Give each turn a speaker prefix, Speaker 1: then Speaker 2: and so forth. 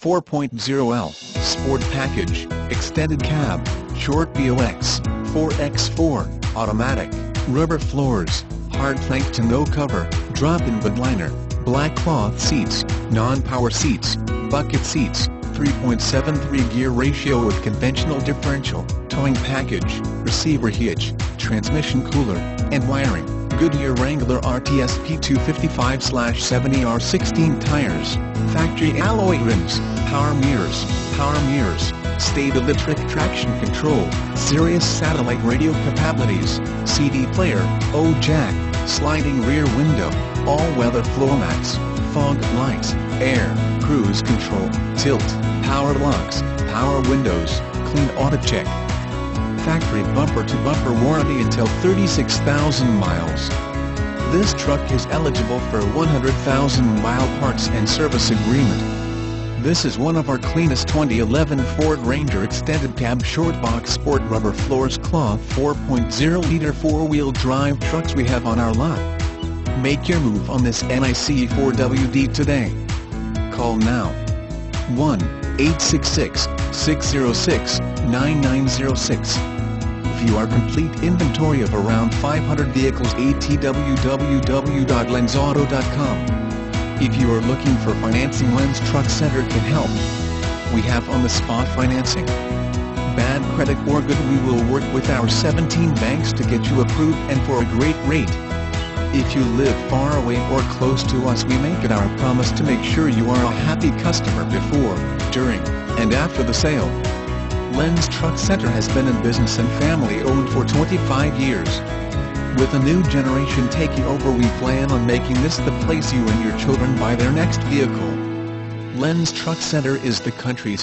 Speaker 1: 4.0L, Sport Package, Extended Cab, Short BOX, 4x4, Automatic, Rubber Floors, Hard Plank Tonneau Cover, Drop-in Bed Liner, Black Cloth Seats, Non-Power Seats, Bucket Seats, 3.73 gear ratio with conventional differential, towing package, receiver hitch, transmission cooler, and wiring. Goodyear Wrangler RTS P255-70R16 tires, factory alloy rims, power mirrors, power mirrors, StabiliTrak traction control, Sirius satellite radio capabilities, CD player, AUX jack, sliding rear window, all-weather floor mats, fog lights, air, cruise control, tilt, power locks, power windows, clean AutoCheck. Factory bumper-to-bumper warranty until 36,000 miles. This truck is eligible for a 100,000-mile parts and service agreement. This is one of our cleanest 2011 Ford Ranger Extended Cab Short Box Sport Rubber Floors Cloth 4.0-liter four-wheel drive trucks we have on our lot. Make your move on this NIC 4WD today. Call now. 1-866-606-9906. View our complete inventory of around 500 vehicles at www.lenzauto.com. If you are looking for financing Lenz Truck Center can help. We have on-the-spot financing. Bad credit or good we will work with our 17 banks to get you approved and for a great rate. If you live far away or close to us we make it our promise to make sure you are a happy customer before, during, and after the sale. Lenz Truck Center has been in business and family owned for 25 years. With a new generation taking over we plan on making this the place you and your children buy their next vehicle. Lenz Truck Center is the country's